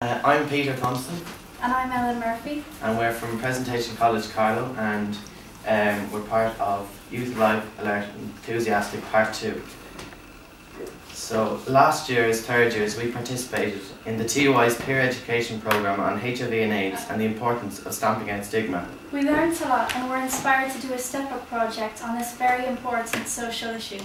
Uh, I'm Peter Thompson And I'm Ellen Murphy. and we're from Presentation College Carlow and um, we're part of Youth Alive Alert Enthusiastic Part 2. So last year as third years we participated in the TUI's peer education programme on HIV and AIDS and the importance of stamping out stigma. We learned a lot and were inspired to do a step up project on this very important social issue.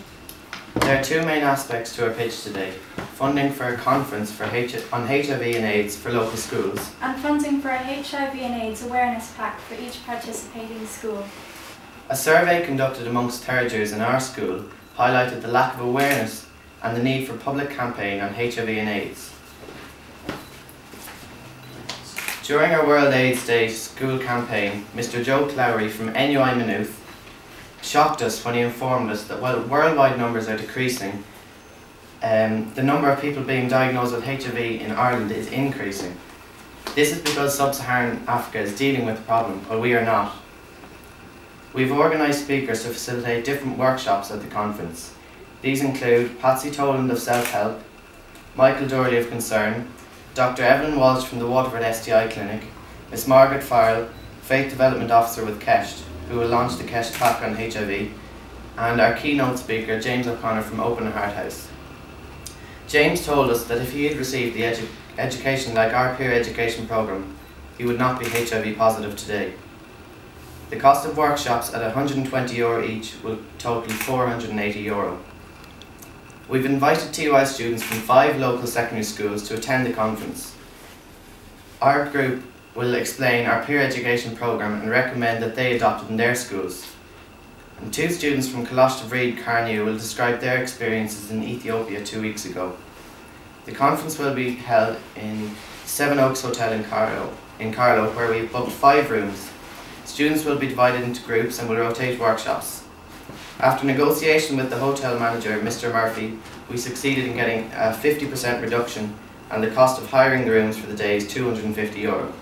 There are two main aspects to our pitch today. Funding for a conference for H- on HIV and AIDS for local schools And funding for a HIV and AIDS awareness pack for each participating school. A survey conducted amongst third years in our school highlighted the lack of awareness and the need for public campaign on HIV and AIDS. During our World AIDS Day school campaign, Mr Joe Clowry from NUI Maynooth shocked us when he informed us that while worldwide numbers are decreasing, um, the number of people being diagnosed with HIV in Ireland is increasing. This is because sub-Saharan Africa is dealing with the problem, while we are not. We've organised speakers to facilitate different workshops at the conference. These include Patsy Toland of Self Help, Michael Doherty of Concern, Dr. Evelyn Walsh from the Waterford STI Clinic, Miss Margaret Farrell, Faith Development Officer with CEIST, who will launch the CEIST pack on HIV, and our keynote speaker, James O'Connor from Open Heart House. James told us that if he had received the edu- education like our peer education programme, he would not be HIV positive today. The cost of workshops at 120 euro each will total 480 euro. We've invited TY students from five local secondary schools to attend the conference. Our group will explain our peer education programme and recommend that they adopt it in their schools. And two students from Coláiste Bhríde Carnew will describe their experiences in Ethiopia two weeks ago. The conference will be held in Seven Oaks Hotel in Carlow, in Carlow where we've booked five rooms Students will be divided into groups and will rotate workshops. After negotiation with the hotel manager, Mr. Murphy, we succeeded in getting a 50% reduction and the cost of hiring the rooms for the day is 250 euro.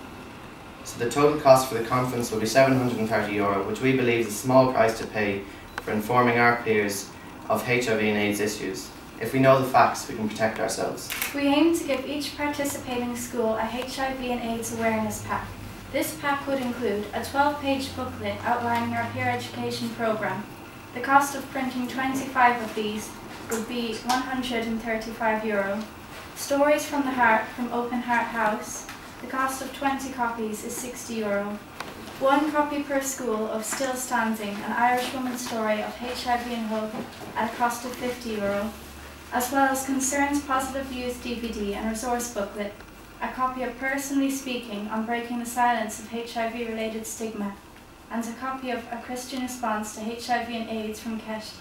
So the total cost for the conference will be 730 euro, which we believe is a small price to pay for informing our peers of HIV and AIDS issues. If we know the facts, we can protect ourselves. We aim to give each participating school a HIV and AIDS awareness pack. This pack would include a 12 page booklet outlining our peer education programme. The cost of printing 25 of these would be 135 euro. Stories from the Heart from Open Heart House. The cost of 20 copies is 60 euro. One copy per school of Still Standing, an Irish woman's story of HIV and hope, at a cost of 50 euro, as well as Concerns Positive Youth DVD and resource booklet a copy of Personally Speaking on Breaking the Silence of HIV related stigma, and a copy of A Christian Response to HIV and AIDS from CEIST,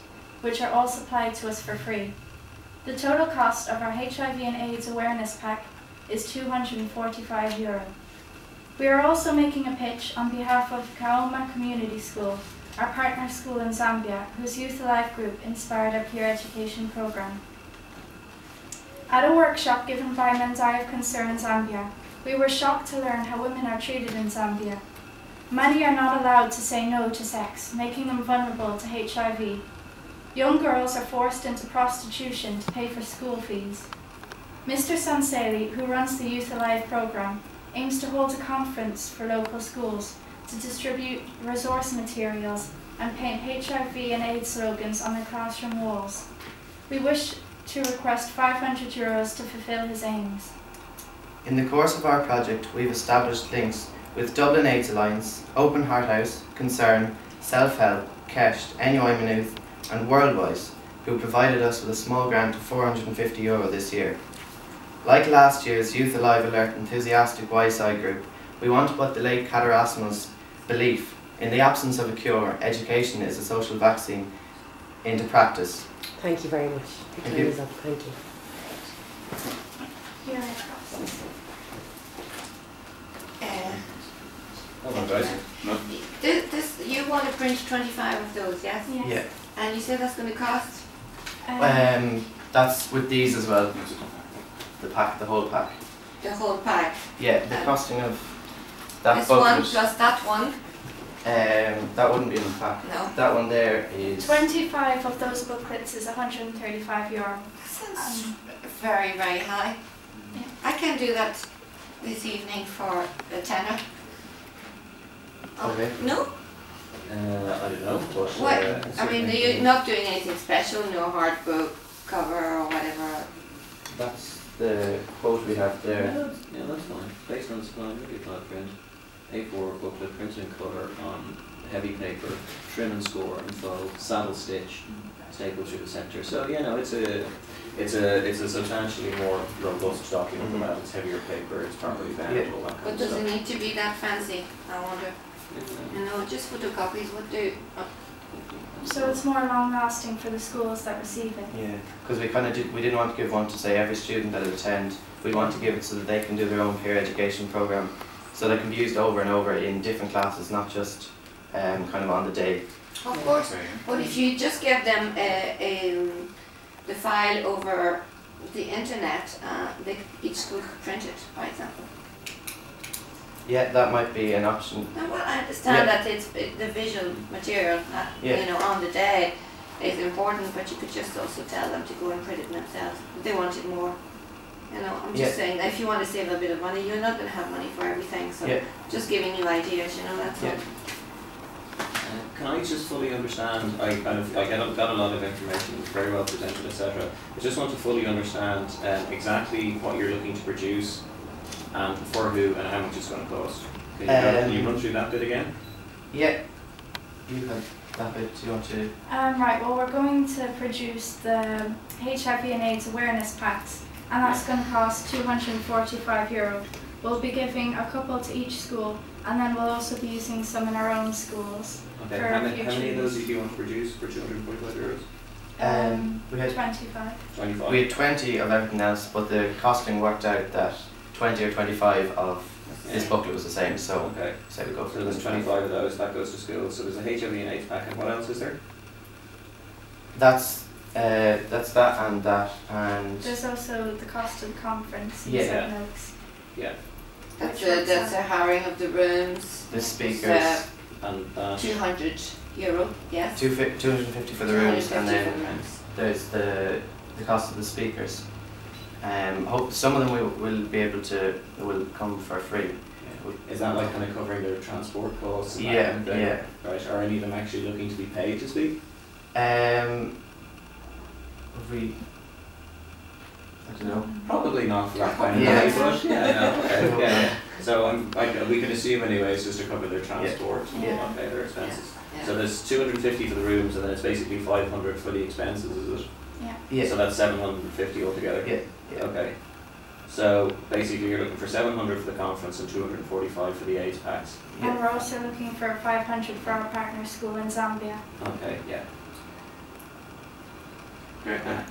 which are all supplied to us for free. The total cost of our HIV and AIDS awareness pack is 245 euro. We are also making a pitch on behalf of Kaoma Community School, our partner school in Zambia, whose Youth Alive group inspired our peer education programme. At a workshop given by Men's Eye of Concern Zambia, we were shocked to learn how women are treated in Zambia. Many are not allowed to say no to sex, making them vulnerable to HIV. Young girls are forced into prostitution to pay for school fees. Mr. Sanseli, who runs the Youth Alive program, aims to hold a conference for local schools to distribute resource materials and paint HIV and AIDS slogans on the classroom walls. We wish to request 500 euros to fulfill his aims. In the course of our project, we've established links with Dublin AIDS Alliance, Open Heart House, Concern, Self Help, CEIST, NUI Maynooth, and Worldwise, who provided us with a small grant of 450 euro this year. Like last year's Youth Alive Alert Enthusiastic YSI group, we want to put the late Kader Asmal's belief in the absence of a cure, education is a social vaccine, into practice. Thank you very much. The Thank time you. is up. Thank you. Here I cross. Uh, Hold on, guys. No. This, this, you want to print 25 of those, yes? Yes. Yeah. And you said that's going to cost? Um, Um, that's with these as well, the pack, the whole pack. The whole pack. Yeah, the costing of that this one booklet, plus that one? um, that wouldn't be in the pack. No. That one there is 25 of those booklets is 135 euro. That sounds Um, very, very high. Yeah. I can do that this evening for a tenner? Oh, Okay. No? Uh, I don't know, but. What? uh, I mean, certainly- you're not doing anything special, no hard book cover or whatever? That's the quote we have there. Yeah, that's fine. Based on the supply, maybe flat print. A4 booklet printed in colour on heavy paper, trim and score and fold, saddle stitch, staple through the centre. So, yeah, no, it's a, it's a, it's a substantially more robust document Mhm. than. It's heavier paper, it's properly bound, Yeah. all that kind But of does stuff. it need to be that fancy? I wonder. Yeah. You know, just photocopies would do. Uh, So it's more long lasting for the schools that receive it. Yeah, because we kind of did, we didn't want to give one to say every student that would attend. We want to give it so that they can do their own peer education program, so they can be used over and over in different classes, not just um, kind of on the day. Of course, but if you just give them a, a, the file over the internet, uh, they, each school could print it, for example. Yeah, that might be an option. Now, well, I understand that it's it- the visual material, uh, Yeah. you know, on the day is important, but you could just also tell them to go and print it themselves. If they wanted more, you know, I'm just Yeah. saying that if you want to save a bit of money, you're not going to have money for everything. So Yeah. just giving you ideas, you know, that's Yeah. all. Uh, Can I just fully understand, I kind of, I got, got a lot of information, it's very well presented, etc. I just want to fully understand um, exactly what you're looking to produce and for who and how much it's going to cost. Can you, run- can you Um, run through that bit again? Yeah, you have that bit. Do you want to? Um, right, well, we're going to produce the HIV and AIDS awareness packs, and that's going to cost €245. We'll be giving a couple to each school, and then we'll also be using some in our own schools. Okay, for how many, how many of those do you want to produce for 245 euros? Um, we had 25. 25? we had twenty of everything else, but the costing worked out that twenty or twenty-five of this booklet was the same. So, Okay, say we go for so there's 25 of those, that goes to school. So there's a HIV and AIDS pack, and what else is there? That's uh, that's that and that and There's also the cost of the conference in Yeah. St. Luke's. Yeah, That's Which the, that's out. the hiring of the rooms. the speakers. Uh, and that. 200 euro, yes. Two fi- 250 for the rooms, and 250 then the rooms. there's the the cost of the speakers. Um, hope some of them we will be able to will come for free. Is that like kind of covering their transport costs and that Yeah, kind of thing? yeah. Right, are any of them actually looking to be paid to speak? Um, have we, I don't know. Probably not for that kind of Yeah. money, but yeah, no, okay, yeah. So um, like, we can assume anyways, just to cover their transport, Yeah. pay their expenses. Yeah. So there's two hundred and fifty for the rooms and then it's basically five hundred for the expenses, is it? Yeah, So that's seven hundred and fifty altogether? yeah, yeah. Okay. So basically you're looking for seven hundred for the conference and two hundred and forty-five for the AIDS packs. And we're also looking for 500 for our partner school in Zambia. Okay, yeah. Great, yeah.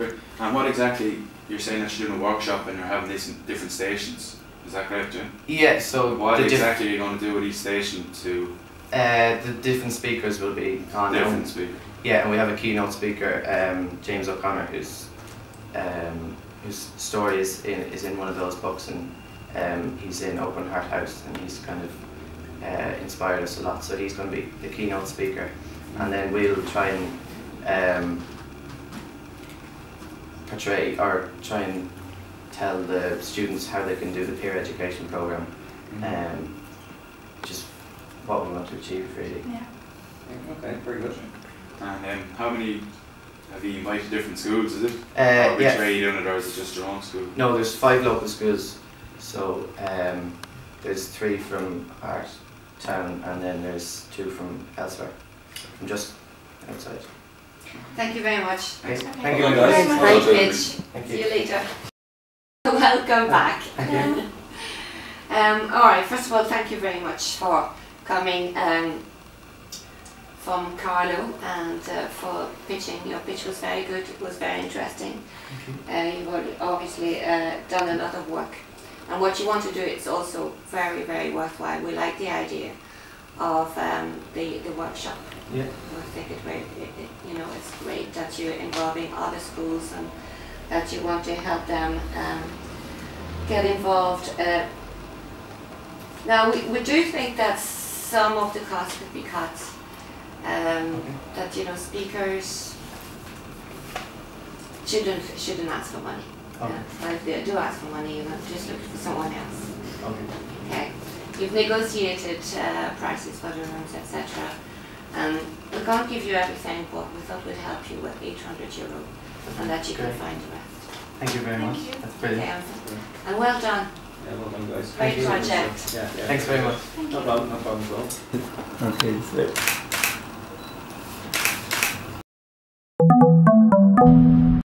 Yeah, And what exactly, you're saying that you're doing a workshop and you're having these different stations, is that correct, Jim? Yeah, so What the, diff- exactly are you going to do with each station to uh, the different speakers will be on. different speakers? Yeah, and we have a keynote speaker, um, James O'Connor, who's um, whose story is in is in one of those books, and um, he's in Open Heart House, and he's kind of uh, inspired us a lot. So he's going to be the keynote speaker, and then we'll try and um, portray or try and tell the students how they can do the peer education program, um, which is what we want to achieve, really. Yeah. Okay, very good. And um, how many, have you invited different schools, is it? Uh, or which yeah. way are you doing it, or is it just your own school? No, there's five local schools. So um, there's three from our town, and then there's two from elsewhere, from just outside. Thank you very much. Okay, Okay. Thank you Well very much. guys. Great Well done. pitch. Thank See you. you later. Welcome back. Thank. Um, all right. First of all, thank you very much for coming um, from Carlow and uh, for pitching. Your pitch was very good. It was very interesting. Uh, you've obviously uh, done a lot of work, and what you want to do is also very, very worthwhile. We like the idea of um, the the workshop. Yeah. I think it, very, it, it, you know, it's great that you're involving other schools and that you want to help them um, get involved. Uh, now, we, we do think that some of the costs could be cut. Um, Okay. That you know, speakers shouldn't shouldn't ask for money. Okay. Uh, but if they do ask for money, you're just look for someone else. Okay. Okay. You've negotiated uh, prices for the rooms, etc. Um, we can't give you everything, but we thought we'd help you with 800 euro, and that you can Great. find the rest. Thank you very Thank much. you. That's Okay, brilliant. and, and well done. Yeah, well done, guys. Great you. project. Yeah, yeah. Thanks very much. Thank No problem, no problem at all. Okay, so